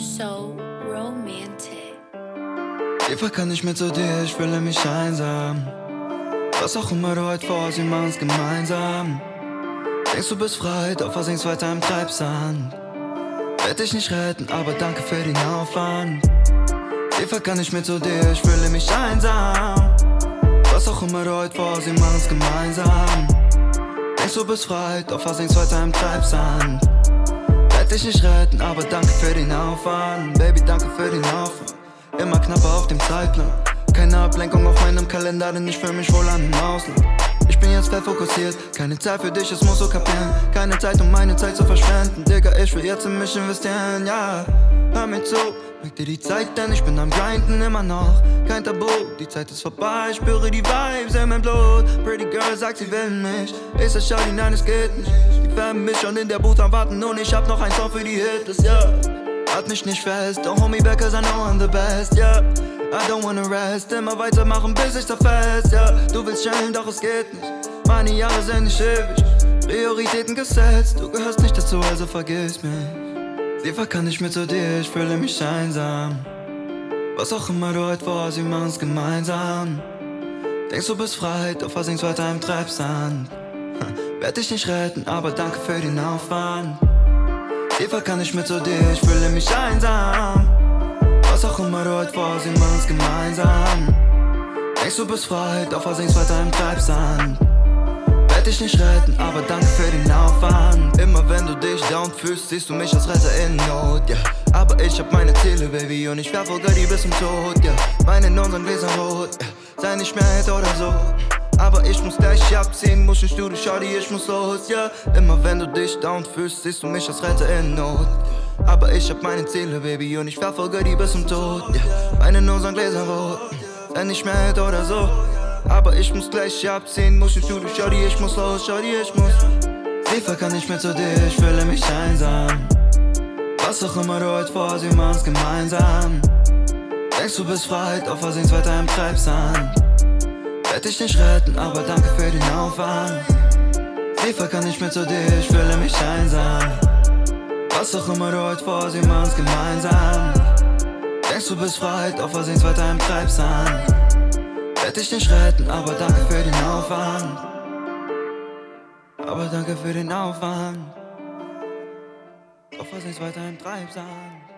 so romantic. Eva kann nicht mehr zu dir, ich fühle mich einsam. Was auch immer du heute vor, sie machen's gemeinsam. Denkst du bist frei, doch versinkst weiter im Treibsand. Werd dich nicht retten, aber danke für den Aufwand. Eva kann nicht mehr zu dir, ich fühle mich einsam. Was auch immer du heute vor, sie machen's gemeinsam. Denkst du bist frei, doch versinkst weiter im Treibsand. Werd dich nicht retten, aber danke für den Aufwand. Baby, danke für den Aufwand. Immer knapper auf dem Zeitplan. Keine Ablenkung auf meinem Kalender, denn ich fühle mich wohl an dem Ausland. Ich bin jetzt fest fokussiert, keine Zeit für dich, es muss so kapieren. Keine Zeit, um meine Zeit zu verschwenden. Digga, ich will jetzt in mich investieren, ja. Hör mir zu, merk dir die Zeit, denn ich bin am Grinden immer noch. Kein Tabu, die Zeit ist vorbei, ich spüre die Vibes in meinem Blut. Pretty Girl sagt, sie will mich. Ich sag, schau, nein, es geht nicht. Die werden mich schon in der Booth am Warten und ich hab noch ein Song für die Hitlist, ja. Halt mich nicht fest, don't hold me back, cause I know I'm the best, yeah. I don't wanna rest, immer weitermachen, bis ich da fest, ja. Du willst chillen, doch es geht nicht. Meine Jahre sind nicht ewig, Prioritäten gesetzt. Du gehörst nicht dazu, also vergiss mich. Sie kann nicht mehr zu dir, ich fühle mich einsam. Was auch immer du heute vor, sie machen's gemeinsam. Denkst du bist frei, doch versinkst weiter im Treibsand. Werd dich nicht retten, aber danke für den Aufwand. Eva kann nicht mehr zu dir, ich fühle mich einsam. Was auch immer du heute vor, sie machen's gemeinsam. Denkst du bist frei, doch versinkst weiter im Treibsand. Werd dich nicht retten, aber danke für den Aufwand. Immer wenn du dich down fühlst, siehst du mich als Retter in Not, ja. Yeah. Aber ich hab meine Ziele, Baby, und ich verfolge die bis zum Tod, ja. Yeah. Meine in unseren Gläsern rot, yeah. sei nicht mehr Hit oder so. Aber ich muss gleich abziehen, muss du, du Shawty, ich muss los, ja. Yeah. Immer wenn du dich down fühlst, siehst du mich als Retter in Not. Aber ich hab meine Ziele, Baby, und ich verfolge die bis zum Tod, ja. Meine in unseren Gläsern rot, sei nicht mehr Hit oder so. Aber ich muss gleich abziehen, muss du, du Shawty, ich muss los, Shawty, ich muss. Sie kann nicht mehr zu dir, ich fühle mich einsam. Was auch immer du heute vor, sie machen's gemeinsam. Denkst du bist frei, doch versinkst weiter im Treibsand. Werd dich nicht retten, aber danke für den Aufwand. Sie kann nicht mehr zu dir, ich fühle mich einsam. Was auch immer du heute vor, sie machen's gemeinsam. Denkst du bist frei, doch versinkst weiter im Treibsand. Werd dich nicht retten, aber danke für den Aufwand. Aber danke für den Aufwand. Doch versinkst weiter im Treibsand.